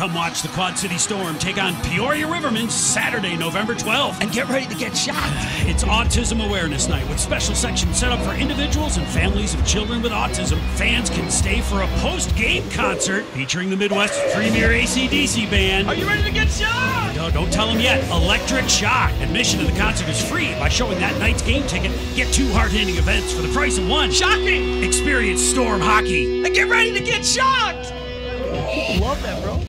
Come watch the Quad City Storm take on Peoria Rivermen Saturday, November 12th. And get ready to get shocked. It's Autism Awareness Night with special sections set up for individuals and families of children with autism. Fans can stay for a post game concert featuring the Midwest's premier ACDC band. Are you ready to get shocked? No, don't tell them yet. Electric Shock. Admission to the concert is free by showing that night's game ticket. Get two hard hitting events for the price of one. Shocking! Experience Storm Hockey. And get ready to get shocked! Love that, bro.